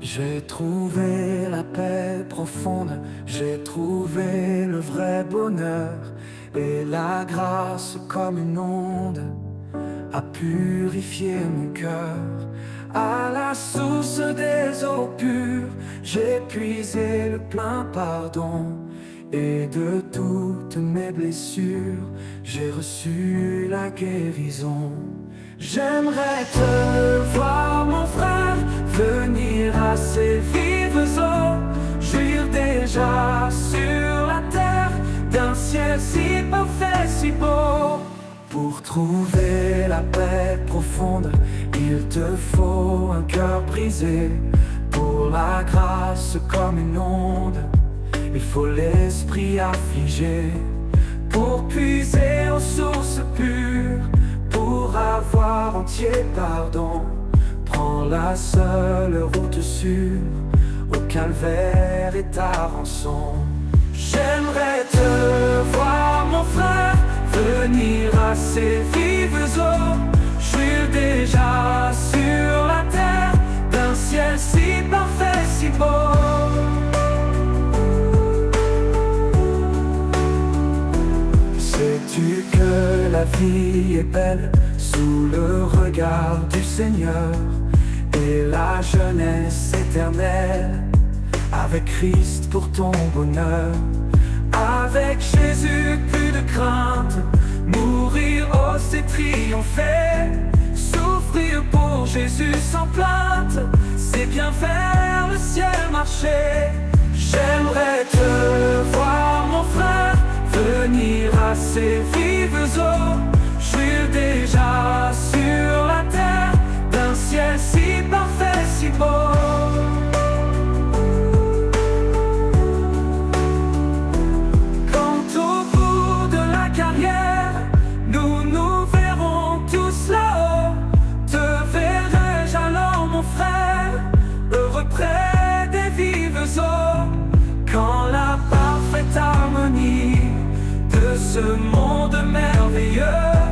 J'ai trouvé la paix profonde, j'ai trouvé le vrai bonheur et la grâce comme une onde a purifié mon cœur. À la source des eaux pures, j'ai puisé le plein pardon et de toutes mes blessures, j'ai reçu la guérison. J'aimerais te voir, mon frère, venir à ces vives eaux, jouir déjà sur la terre d'un ciel si parfait, si beau. Pour trouver la paix profonde, il te faut un cœur brisé. Pour la grâce comme une onde, il faut l'esprit affligé. Pour puiser aux sources pures, pour avoir entier pardon, prends la seule route sûre au calvaire et ta rançon. J'aimerais te voir, mon frère, venir à ces vives eaux, la vie est belle sous le regard du Seigneur et la jeunesse éternelle avec Christ pour ton bonheur? Avec Jésus, plus de crainte, mourir, oh c'est triompher, souffrir pour Jésus sans plainte, c'est bien faire le ciel marcher. J'aimerais te voir, mon frère, venir à ces vives de ce monde merveilleux